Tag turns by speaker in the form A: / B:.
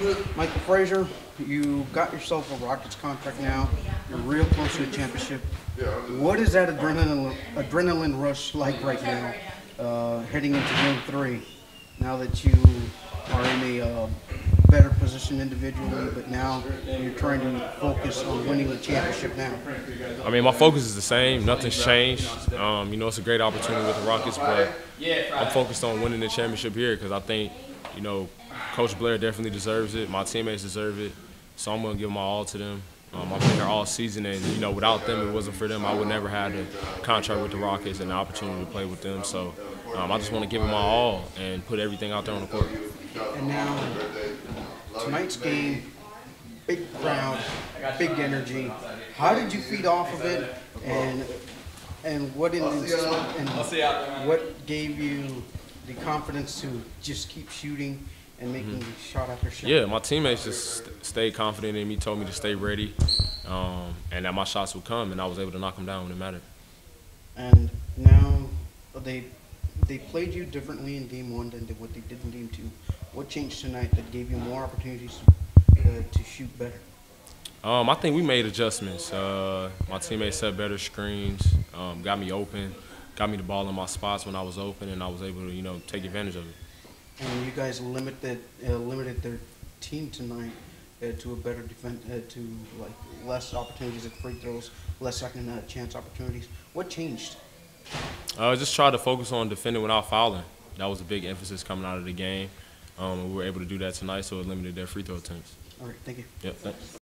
A: Michael Frazier, you got yourself a Rockets contract now. You're real close to a championship. What is that adrenaline adrenaline rush like right now, uh, heading into Game Three? Now that you are in a uh, position individually, but now you're trying to focus on winning the championship now.
B: I mean, my focus is the same. Nothing's changed. Um, you know, it's a great opportunity with the Rockets, but I'm focused on winning the championship here because I think, you know, Coach Blair definitely deserves it. My teammates deserve it. So I'm going to give my all to them. Um, I've been here all season, and you know, without them, it wasn't for them. I would never have the contract with the Rockets and the opportunity to play with them. So um, I just want to give them my all and put everything out there on the court.
A: And now, tonight's game, big crowd, big energy. How did you feed off of it, and and what in and what gave you the confidence to just keep shooting and making shot after shot?
B: Yeah, my teammates just st- stayed confident in me, told me to stay ready, um, and that my shots would come, and I was able to knock them down when it mattered.
A: And now they they played you differently in game one than what they did in game two. What changed tonight that gave you more opportunities uh, to shoot better?
B: Um, I think we made adjustments. Uh, my teammates set better screens, um, got me open, got me the ball in my spots when I was open, and I was able to, you know, take advantage of it.
A: And you guys limited uh, limited their team tonight uh, to a better defense, uh, to like less opportunities at free throws, less second uh, chance opportunities. What changed?
B: Uh, just try to focus on defending without fouling. That was a big emphasis coming out of the game. Um, we were able to do that tonight, so it limited their free throw attempts.
A: All right, thank you.
B: Yep, thanks.